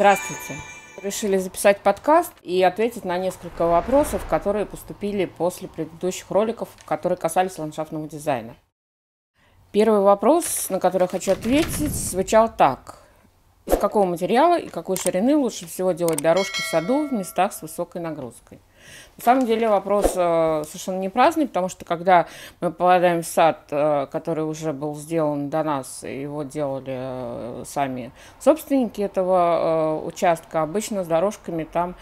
Здравствуйте. Решили записать подкаст и ответить на несколько вопросов, которые поступили после предыдущих роликов, которые касались ландшафтного дизайна. Первый вопрос, на который я хочу ответить, звучал так. Из какого материала и какой ширины лучше всего делать дорожки в саду в местах с высокой нагрузкой? На самом деле вопрос э, совершенно не праздный, потому что когда мы попадаем в сад, э, который уже был сделан до нас, его делали э, сами собственники этого участка, обычно с дорожками там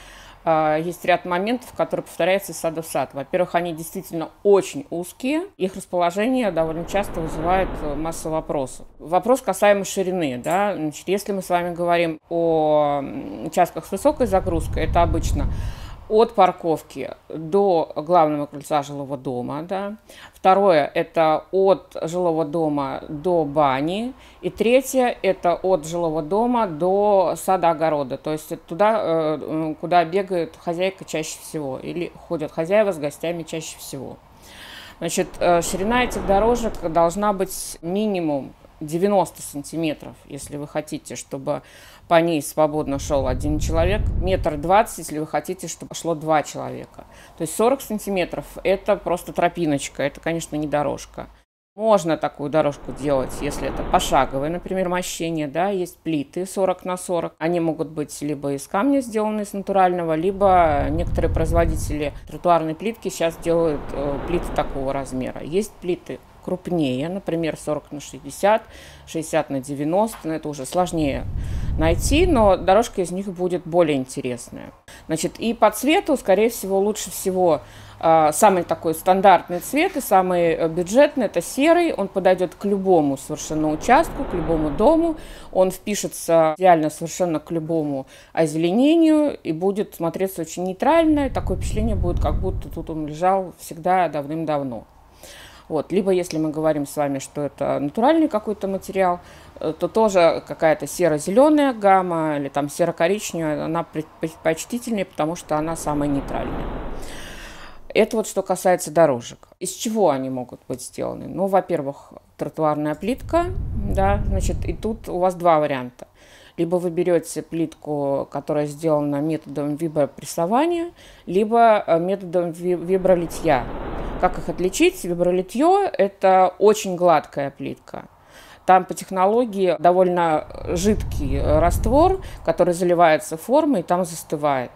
есть ряд моментов, которые повторяются из сада в сад. Во-первых, они действительно очень узкие, их расположение довольно часто вызывает массу вопросов. Вопрос касаемо ширины. Да? Значит, если мы с вами говорим о участках с высокой загрузкой, это обычно от парковки до главного крыльца жилого дома. Да. Второе – это от жилого дома до бани. И третье – это от жилого дома до сада-огорода. То есть туда, э, куда бегает хозяйка чаще всего. Или ходят хозяева с гостями чаще всего. Значит, э, ширина этих дорожек должна быть минимум 90 сантиметров, если вы хотите, чтобы по ней свободно шел один человек, метр двадцать, если вы хотите, чтобы шло два человека. То есть 40 сантиметров – это просто тропиночка, это, конечно, не дорожка. Можно такую дорожку делать, если это пошаговое, например, мощение, да, есть плиты 40 на 40. Они могут быть либо из камня сделаны, из натурального, либо некоторые производители тротуарной плитки сейчас делают э, плиты такого размера. Есть плиты крупнее, например, 40 на 60, 60 на 90, но это уже сложнее найти, но дорожка из них будет более интересная. Значит, и по цвету, скорее всего, лучше всего э, самый такой стандартный цвет и самый э, бюджетный – это серый. Он подойдет к любому совершенно участку, к любому дому. Он впишется идеально совершенно к любому озеленению и будет смотреться очень нейтрально. Такое впечатление будет, как будто тут он лежал всегда давным-давно. Вот. Либо если мы говорим с вами, что это натуральный какой-то материал, э, то тоже какая-то серо-зеленая гамма или там серо-коричневая, она предпочтительнее, потому что она самая нейтральная. Это вот что касается дорожек. Из чего они могут быть сделаны? Ну, во-первых, тротуарная плитка, да, значит, и тут у вас два варианта. Либо вы берете плитку, которая сделана методом вибропрессования, либо э, методом вибролитья. Как их отличить? Вибролитье – это очень гладкая плитка. Там по технологии довольно жидкий раствор, который заливается формой и там застывает.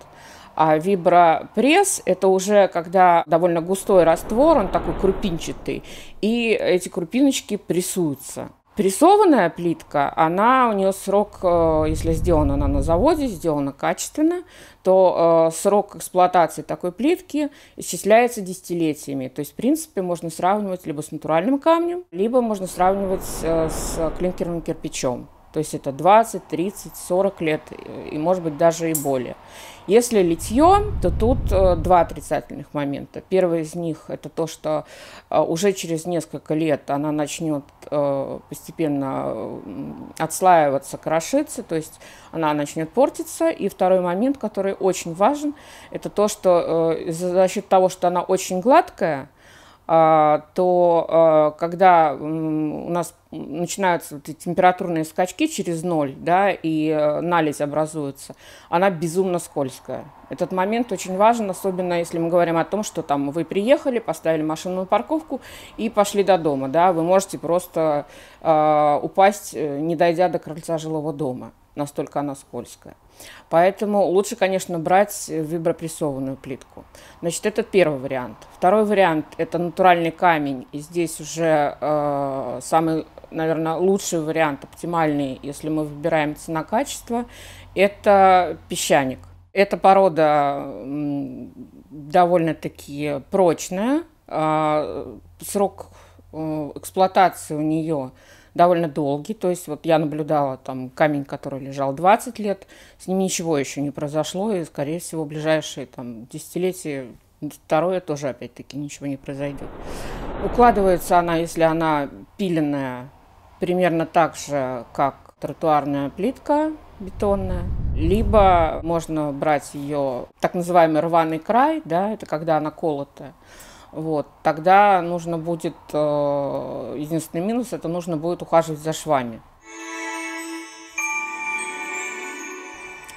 А вибропресс – это уже когда довольно густой раствор, он такой крупинчатый, и эти крупиночки прессуются. Прессованная плитка, она у нее срок, э, если сделана она на заводе, сделана качественно, то э, срок эксплуатации такой плитки исчисляется десятилетиями. То есть, в принципе, можно сравнивать либо с натуральным камнем, либо можно сравнивать э, с клинкерным кирпичом. То есть это 20, 30, 40 лет и, может быть, даже и более. Если литье, то тут э, два отрицательных момента. Первый из них – это то, что э, уже через несколько лет она начнет э, постепенно отслаиваться, крошиться, то есть она начнет портиться. И второй момент, который очень важен, это то, что за счет того, что она очень гладкая – то а, когда у нас начинаются температурные скачки через ноль, да, и э, наледь образуется, она безумно скользкая. Этот момент очень важен, особенно если мы говорим о том, что там вы приехали, поставили машину на парковку и пошли до дома, да, вы можете просто э, упасть, не дойдя до крыльца жилого дома настолько она скользкая. Поэтому лучше, конечно, брать вибропрессованную плитку. Значит, это первый вариант. Второй вариант – это натуральный камень. И здесь уже э, самый, наверное, лучший вариант, оптимальный, если мы выбираем цена-качество, это песчаник. Эта порода довольно-таки прочная. Э, срок э, эксплуатации у нее – довольно долгий. То есть вот я наблюдала там камень, который лежал 20 лет, с ним ничего еще не произошло, и, скорее всего, в ближайшие там десятилетия второе тоже, опять-таки, ничего не произойдет. Укладывается она, если она пиленная, примерно так же, как тротуарная плитка бетонная, либо можно брать ее так называемый рваный край, да, это когда она колотая, вот, тогда нужно будет, э, единственный минус, это нужно будет ухаживать за швами.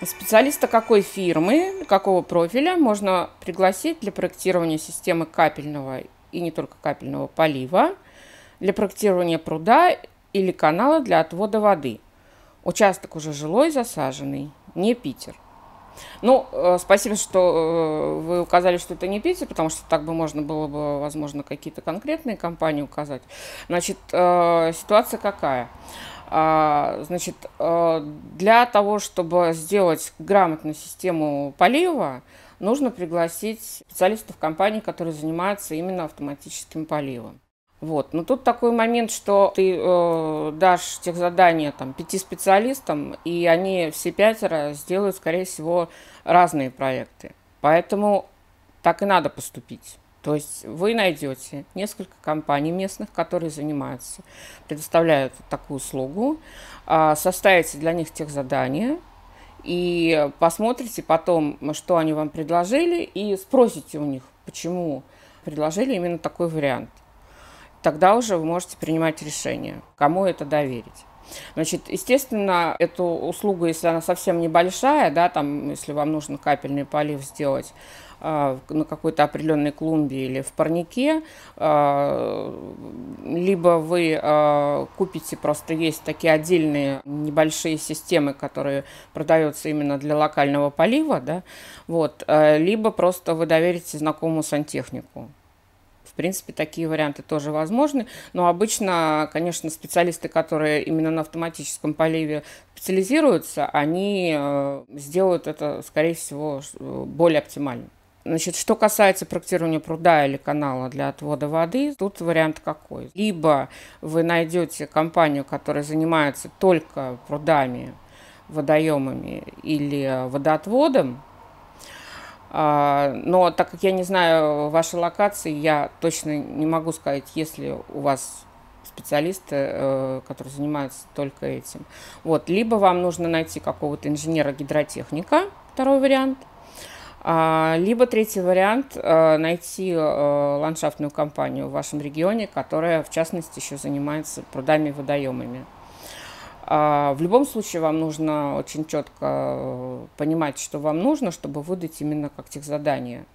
Специалиста какой фирмы, какого профиля можно пригласить для проектирования системы капельного и не только капельного полива, для проектирования пруда или канала для отвода воды. Участок уже жилой, засаженный, не Питер. Ну, э, спасибо, что э, вы указали, что это не Питер, потому что так бы можно было бы, возможно, какие-то конкретные компании указать. Значит, э, ситуация какая? А, значит, для того, чтобы сделать грамотную систему полива, нужно пригласить специалистов компании, которые занимаются именно автоматическим поливом. Вот. Но тут такой момент, что ты э, дашь тех задания там, пяти специалистам, и они все пятеро сделают, скорее всего, разные проекты. Поэтому так и надо поступить. То есть вы найдете несколько компаний местных, которые занимаются, предоставляют такую услугу, э, составите для них тех задания, и посмотрите потом, что они вам предложили, и спросите у них, почему предложили именно такой вариант – тогда уже вы можете принимать решение, кому это доверить. Значит, естественно, эту услугу, если она совсем небольшая, да, там, если вам нужно капельный полив сделать э, на какой-то определенной клумбе или в парнике, э, либо вы э, купите, просто есть такие отдельные небольшие системы, которые продаются именно для локального полива, да, вот, либо просто вы доверите знакомому сантехнику. В принципе, такие варианты тоже возможны, но обычно, конечно, специалисты, которые именно на автоматическом поливе специализируются, они э, сделают это, скорее всего, более оптимально. Значит, что касается проектирования пруда или канала для отвода воды, тут вариант какой. Либо вы найдете компанию, которая занимается только прудами, водоемами или водоотводом, но так как я не знаю вашей локации, я точно не могу сказать, если у вас специалисты, э, которые занимаются только этим. Вот. Либо вам нужно найти какого-то инженера-гидротехника, второй вариант. А, либо третий вариант э, – найти э, ландшафтную компанию в вашем регионе, которая, в частности, еще занимается прудами и водоемами. А, в любом случае вам нужно очень четко э, понимать, что вам нужно, чтобы выдать именно как техзадание.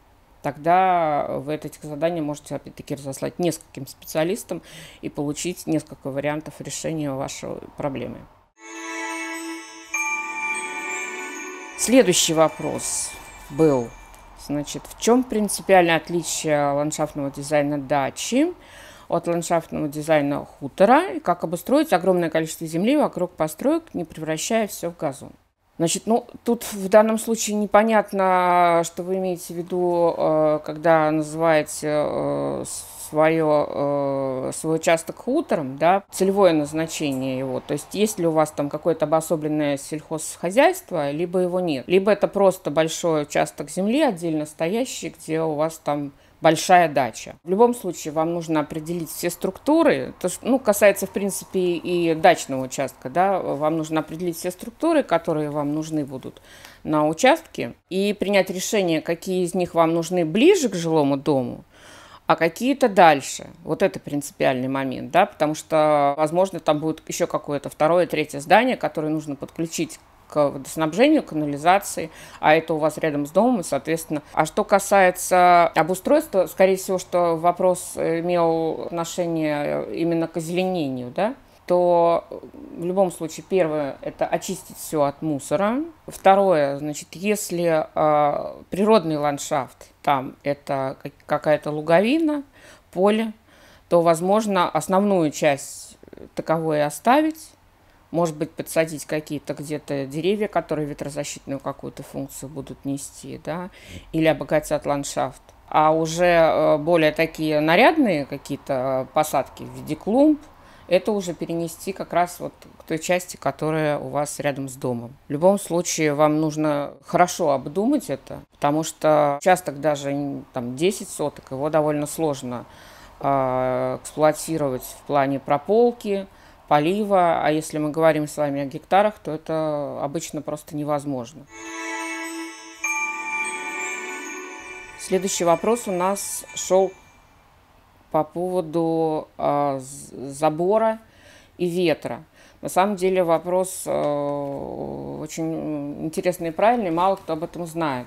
Тогда вы это техзадание можете опять-таки разослать нескольким специалистам и получить несколько вариантов решения вашей проблемы. Следующий вопрос был, значит, в чем принципиальное отличие ландшафтного дизайна дачи от ландшафтного дизайна хутора, и как обустроить огромное количество земли вокруг построек, не превращая все в газон. Значит, ну, тут в данном случае непонятно, что вы имеете в виду, э, когда называете э, свое, э, свой участок хутором, да, целевое назначение его. То есть, есть ли у вас там какое-то обособленное сельхозхозяйство, либо его нет. Либо это просто большой участок земли, отдельно стоящий, где у вас там большая дача. В любом случае вам нужно определить все структуры, то, ну, касается, в принципе, и дачного участка, да, вам нужно определить все структуры, которые вам нужны будут на участке, и принять решение, какие из них вам нужны ближе к жилому дому, а какие-то дальше. Вот это принципиальный момент, да, потому что, возможно, там будет еще какое-то второе, третье здание, которое нужно подключить к водоснабжению, канализации, а это у вас рядом с домом, соответственно. А что касается обустройства, скорее всего, что вопрос имел отношение именно к озеленению, да, то в любом случае первое – это очистить все от мусора. Второе, значит, если э, природный ландшафт, там это какая-то луговина, поле, то, возможно, основную часть таковой оставить, может быть, подсадить какие-то где-то деревья, которые ветрозащитную какую-то функцию будут нести, да, или обогатят ландшафт. А уже э, более такие нарядные какие-то посадки в виде клумб, это уже перенести как раз вот к той части, которая у вас рядом с домом. В любом случае вам нужно хорошо обдумать это, потому что участок даже там 10 соток, его довольно сложно э, эксплуатировать в плане прополки, полива, а если мы говорим с вами о гектарах, то это обычно просто невозможно. Следующий вопрос у нас шел по поводу э, забора и ветра. На самом деле вопрос э, очень интересный и правильный, мало кто об этом знает.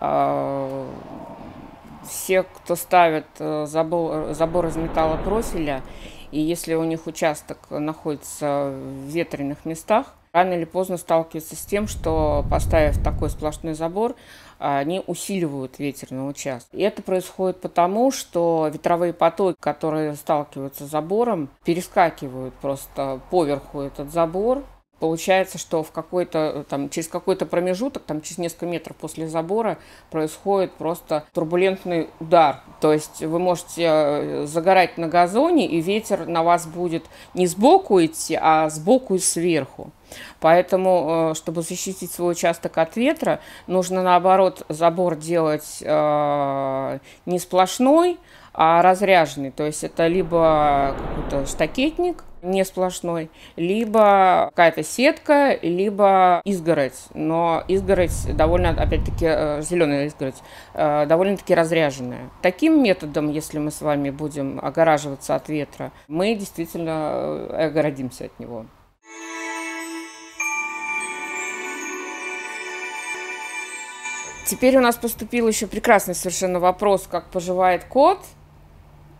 Э, все, кто ставит э, забор, забор из металлопрофиля, и если у них участок находится в ветреных местах, рано или поздно сталкиваются с тем, что поставив такой сплошной забор, они усиливают ветерный участок. И это происходит потому, что ветровые потоки, которые сталкиваются с забором, перескакивают просто поверху этот забор, Получается, что в какой-то, там, через какой-то промежуток, там, через несколько метров после забора происходит просто турбулентный удар. То есть вы можете э, загорать на газоне, и ветер на вас будет не сбоку идти, а сбоку и сверху. Поэтому, э, чтобы защитить свой участок от ветра, нужно наоборот забор делать э, не сплошной, а разряженный. То есть это либо какой-то штакетник, не сплошной, либо какая-то сетка, либо изгородь. Но изгородь довольно, опять-таки, э, зеленая изгородь, довольно-таки разряженная. Таким методом, если мы с вами будем огораживаться от ветра, мы действительно огородимся от него. Теперь у нас поступил еще прекрасный совершенно вопрос, как поживает кот.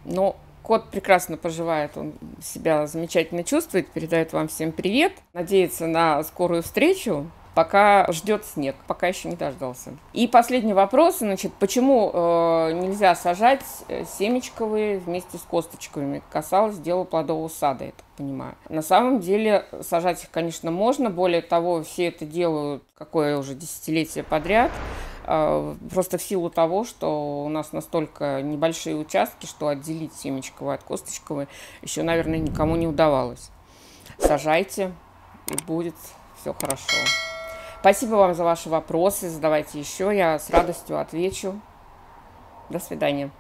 Ну, кот прекрасно поживает, он себя замечательно чувствует, передает вам всем привет, надеется на скорую встречу пока ждет снег, пока еще не дождался. И последний вопрос, значит, почему э, нельзя сажать э, семечковые вместе с косточками? Касалось дела плодового сада, я так понимаю. На самом деле сажать их, конечно, можно, более того, все это делают какое уже десятилетие подряд. Э, просто в силу того, что у нас настолько небольшие участки, что отделить семечковое от косточковое еще, наверное, никому не удавалось. Сажайте, и будет все хорошо. Спасибо вам за ваши вопросы. Задавайте еще, я с радостью отвечу. До свидания.